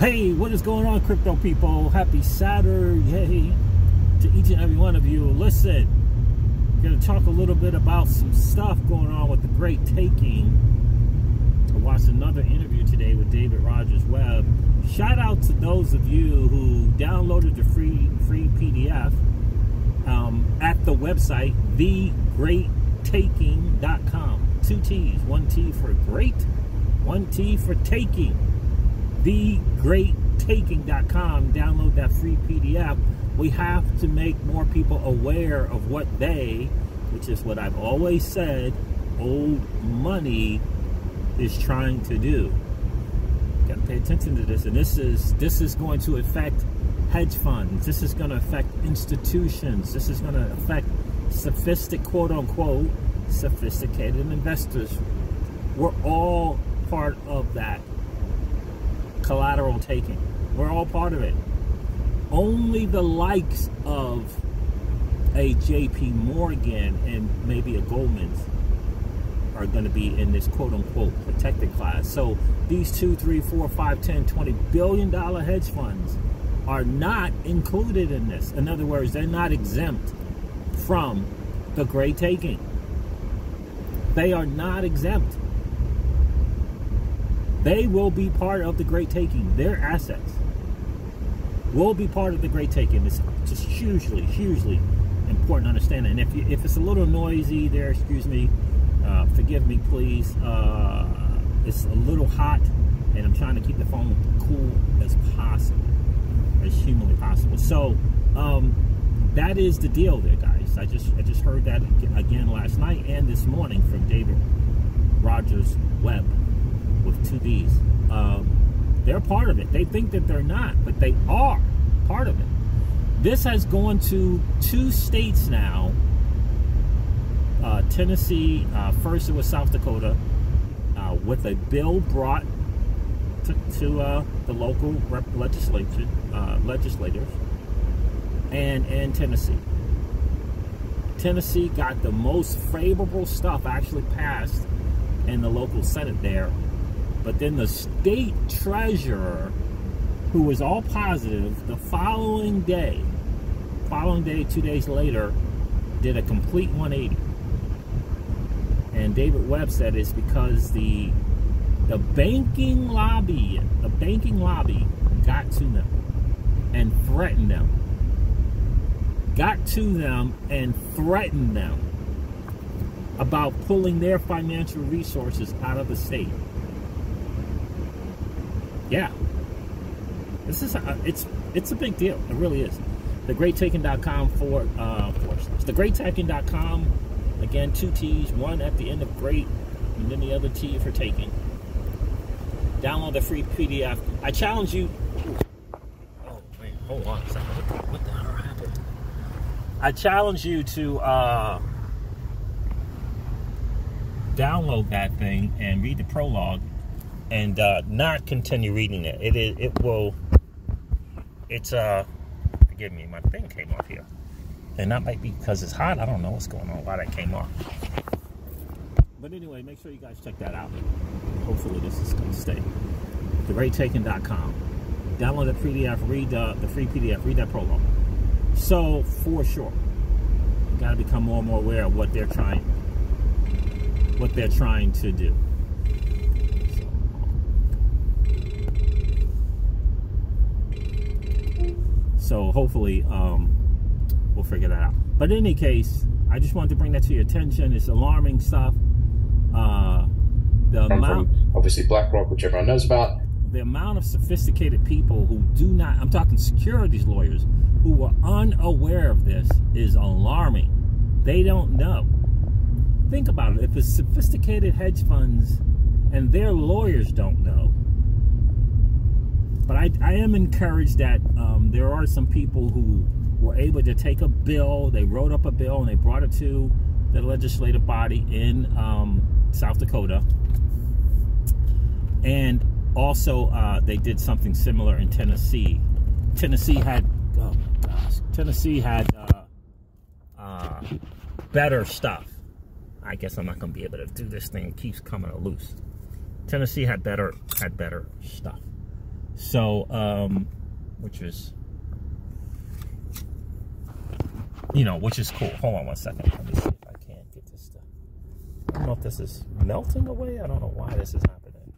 Hey, what is going on, crypto people? Happy Saturday to each and every one of you. Listen, I'm going to talk a little bit about some stuff going on with the Great Taking. I watched another interview today with David Rogers Webb. Shout out to those of you who downloaded the free free PDF um, at the website thegreattaking.com. Two T's, one T for great, one T for taking thegreattaking.com. Download that free PDF. We have to make more people aware of what they, which is what I've always said, old money is trying to do. Got to pay attention to this, and this is this is going to affect hedge funds. This is going to affect institutions. This is going to affect sophisticated, quote unquote, sophisticated investors. We're all part of that collateral taking. We're all part of it. Only the likes of a JP Morgan and maybe a Goldman's are going to be in this quote unquote protected class. So these two, three, four, five, 10, 20 billion dollar hedge funds are not included in this. In other words, they're not exempt from the great taking. They are not exempt. They will be part of the great taking. Their assets will be part of the great taking. It's just hugely, hugely important to understand. And if you, if it's a little noisy there, excuse me, uh, forgive me, please. Uh, it's a little hot, and I'm trying to keep the phone cool as possible, as humanly possible. So um, that is the deal, there, guys. I just I just heard that again last night and this morning from David Rogers Webb with these. Um, they're part of it. They think that they're not, but they are part of it. This has gone to two states now. Uh, Tennessee, uh, first it was South Dakota, uh, with a bill brought to, to uh, the local legislature, uh, legislators, and and Tennessee. Tennessee got the most favorable stuff actually passed in the local Senate there but then the state treasurer, who was all positive, the following day, following day, two days later, did a complete 180. And David Webb said it's because the the banking lobby, the banking lobby got to them and threatened them. Got to them and threatened them about pulling their financial resources out of the state. Yeah. This is a, it's it's a big deal. It really is. TheGreatTaking.com for uh, for TheGreatTaking.com. Again, two T's, one at the end of great, and then the other T for taking. Download the free PDF. I challenge you. Oh wait, hold on a second. What what the hell happened? I challenge you to uh, download that thing and read the prologue and uh, not continue reading it. It is. It will. It's uh. Forgive me, my thing came off here, and that might be because it's hot. I don't know what's going on. Why that came off. But anyway, make sure you guys check that out. Hopefully, this is going to stay. TheGreatTaking.com. Download the PDF. Read uh, the free PDF. Read that prologue. So for sure, you got to become more and more aware of what they're trying, what they're trying to do. So hopefully um, we'll figure that out. But in any case, I just wanted to bring that to your attention. It's alarming stuff. Uh, the amount, obviously BlackRock, which everyone knows about. The amount of sophisticated people who do not, I'm talking securities lawyers, who are unaware of this is alarming. They don't know. Think about it. If it's sophisticated hedge funds and their lawyers don't know, but I, I am encouraged that um, there are some people who were able to take a bill, they wrote up a bill, and they brought it to the legislative body in um, South Dakota. And also, uh, they did something similar in Tennessee. Tennessee had, oh gosh, Tennessee had uh, uh, better stuff. I guess I'm not going to be able to do this thing. It keeps coming loose. Tennessee had better had better stuff. So, um, which is, you know, which is cool. Hold on one second. Let me see if I can't get this stuff. I don't know if this is melting away. I don't know why this is happening.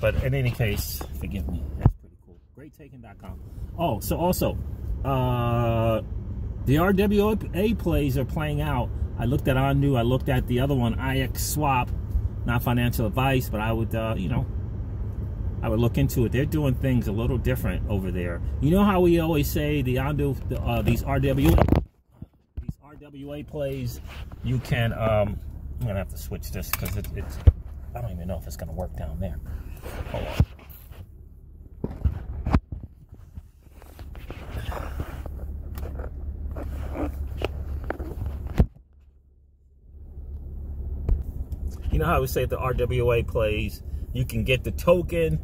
But in any case, forgive me. That's pretty cool. GreatTaking.com. Oh, so also, uh, the RWA plays are playing out. I looked at Ondo. I looked at the other one, IX Swap. Not financial advice, but I would, uh, you know, I would look into it. They're doing things a little different over there. You know how we always say the uh, these RWA, these RWA plays, you can. Um, I'm gonna have to switch this because it, it's. I don't even know if it's gonna work down there. Hold on. You know how we say the RWA plays, you can get the token,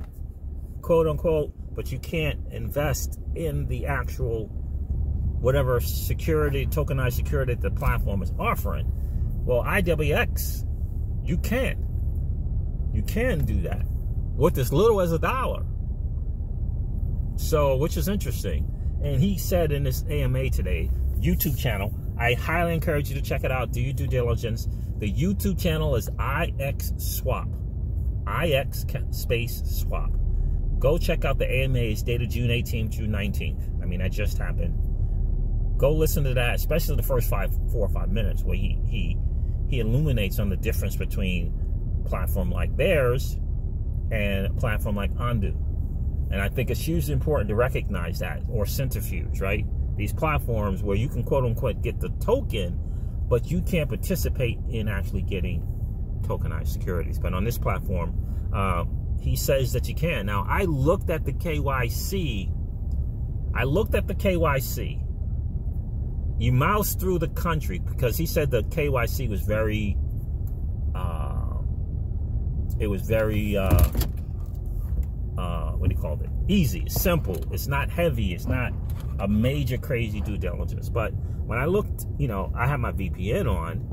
quote unquote, but you can't invest in the actual whatever security, tokenized security the platform is offering. Well, IWX, you can. You can do that with as little as a dollar. So, which is interesting. And he said in this AMA today, YouTube channel, I highly encourage you to check it out. Do your due diligence. The YouTube channel is IX Swap. IX space swap. Go check out the AMAs dated June 18th, June 19th. I mean, that just happened. Go listen to that, especially the first five, four or five minutes where he he he illuminates on the difference between platform like theirs and platform like Ondo. And I think it's hugely important to recognize that, or centrifuge, right? These platforms where you can quote unquote get the token, but you can't participate in actually getting tokenized securities. But on this platform, uh, he says that you can. Now, I looked at the KYC. I looked at the KYC. You mouse through the country because he said the KYC was very it was very, uh, uh, what do you call it? Easy, simple. It's not heavy. It's not a major crazy due diligence. But when I looked, you know, I had my VPN on,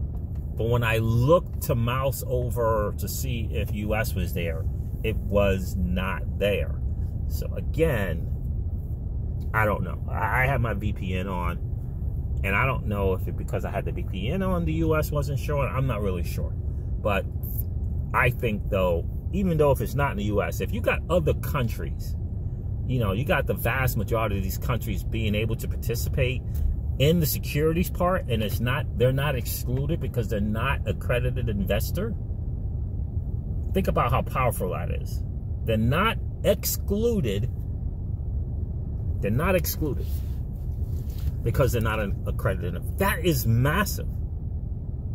but when I looked to mouse over to see if US was there, it was not there. So again, I don't know. I have my VPN on, and I don't know if it because I had the VPN on, the US wasn't showing. I'm not really sure. But I think though, even though if it's not in the US, if you got other countries, you know, you got the vast majority of these countries being able to participate in the securities part and it's not they're not excluded because they're not accredited investor. Think about how powerful that is. They're not excluded. They're not excluded because they're not accredited. That is massive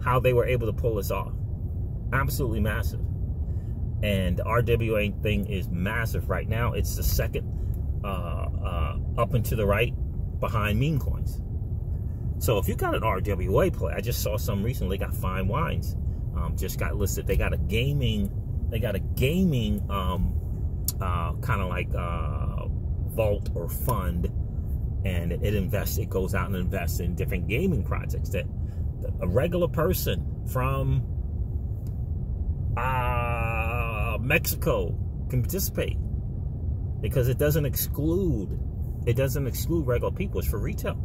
how they were able to pull this off absolutely massive. And the RWA thing is massive right now. It's the second uh, uh, up and to the right behind meme coins. So if you got an RWA play, I just saw some recently got fine wines. Um, just got listed. They got a gaming, they got a gaming um, uh, kind of like uh, vault or fund, and it invests. It goes out and invests in different gaming projects that a regular person from uh, Mexico can participate because it doesn't exclude it doesn't exclude regular people. It's for retail.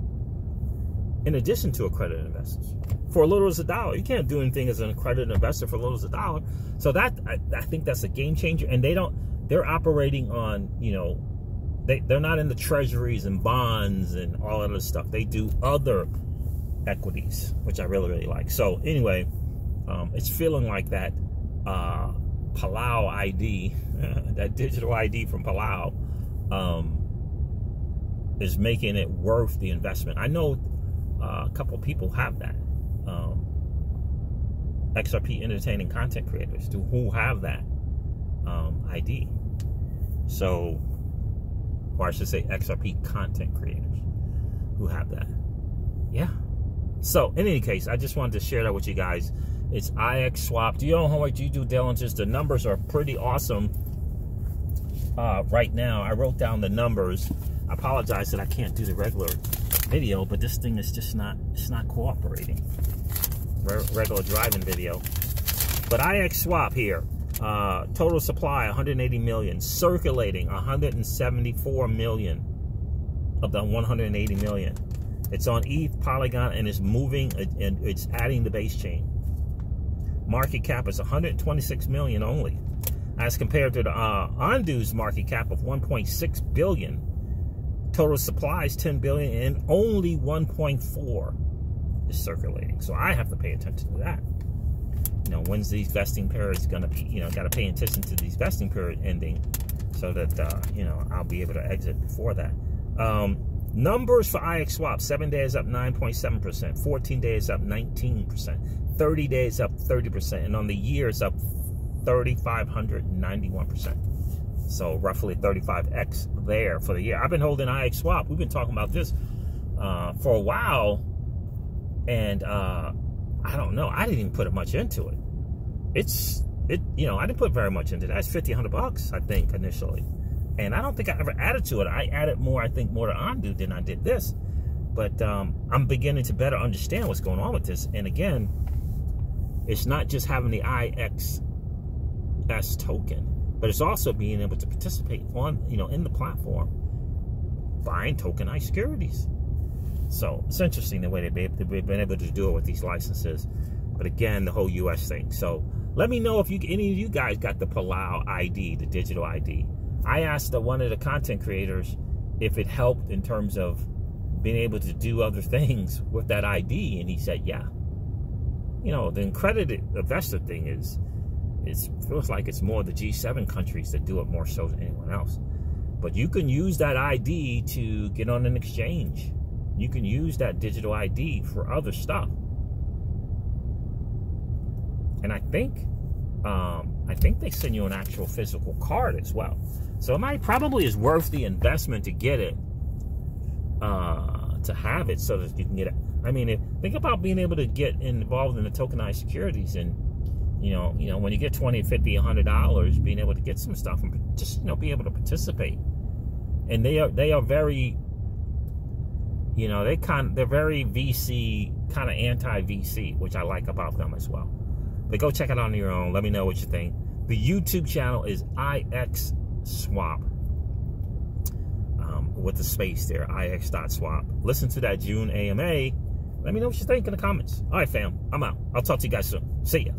In addition to accredited investors, for a little as a dollar, you can't do anything as an accredited investor for a little as a dollar. So that I, I think that's a game changer. And they don't they're operating on you know they they're not in the treasuries and bonds and all other stuff. They do other equities, which I really really like. So anyway, um, it's feeling like that uh, Palau ID, that digital ID from Palau, um, is making it worth the investment. I know uh, a couple people have that. XRP entertaining content creators do who have that um, ID. So, or I should say XRP content creators who have that. Yeah. So, in any case, I just wanted to share that with you guys. It's IX swap. Do you know how much you do diligence? The numbers are pretty awesome uh, right now. I wrote down the numbers. I apologize that I can't do the regular video, but this thing is just not, it's not cooperating. Re regular driving video. But IX swap here, Uh, total supply 180 million, circulating 174 million of the 180 million. It's on ETH, Polygon, and it's moving and it's adding the base chain. Market cap is 126 million only, as compared to the uh, Ondo's market cap of 1.6 billion. Total supply is 10 billion, and only 1.4 is circulating. So I have to pay attention to that. You know, when's these vesting periods going to be? You know, got to pay attention to these vesting period ending, so that uh, you know I'll be able to exit before that. Um, Numbers for IX Swap, 7 days up 9.7%, 14 days up 19%, 30 days up 30%, and on the years up 3,591%. So roughly 35x there for the year. I've been holding IX Swap. We've been talking about this uh, for a while, and uh, I don't know. I didn't even put much into it. It's, it you know, I didn't put very much into that. It's 50, 100 bucks, I think, initially. And I don't think I ever added to it. I added more, I think, more to Ondo than I did this. But um, I'm beginning to better understand what's going on with this. And again, it's not just having the IXS token, but it's also being able to participate on, you know, in the platform, buying tokenized securities. So it's interesting the way they've been able to do it with these licenses. But again, the whole U.S. thing. So let me know if you any of you guys got the Palau ID, the digital ID. I asked the, one of the content creators if it helped in terms of being able to do other things with that ID, and he said, yeah. You know, the accredited investor thing is, it feels like it's more the G7 countries that do it more so than anyone else. But you can use that ID to get on an exchange. You can use that digital ID for other stuff. And I think, um, I think they send you an actual physical card as well. So it might probably is worth the investment to get it, uh, to have it so that you can get it. I mean, if, think about being able to get involved in the tokenized securities and, you know, you know, when you get 20, 50, 100 dollars, being able to get some stuff and just, you know, be able to participate. And they are, they are very, you know, they kind they're very VC, kind of anti-VC, which I like about them as well. But go check it out on your own. Let me know what you think. The YouTube channel is IX swap um, with the space there, ix.swap. Listen to that June AMA. Let me know what you think in the comments. All right, fam. I'm out. I'll talk to you guys soon. See ya.